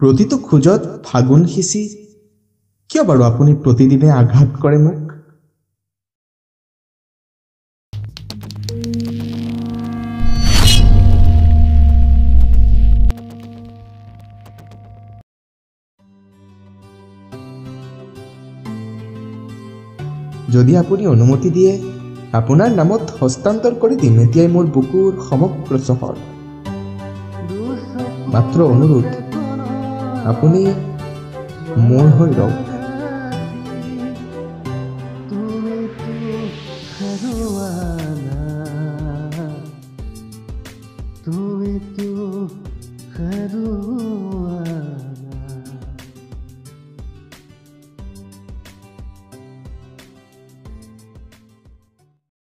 প্ৰতিটো খোজত ফাগুন সিঁচি কিয় বাৰু আপুনি প্ৰতিদিনে আঘাত কৰে মোক যদি আপুনি অনুমতি দিয়ে, আপোনাৰ নামত হস্তান্তৰ কৰি দিম এতিয়াই মোৰ বুকুৰ সমগ্ৰ চহৰ। মাত্ৰ অনুৰোধ আপুনি মোৰ হৈ ৰওক তুমিতো.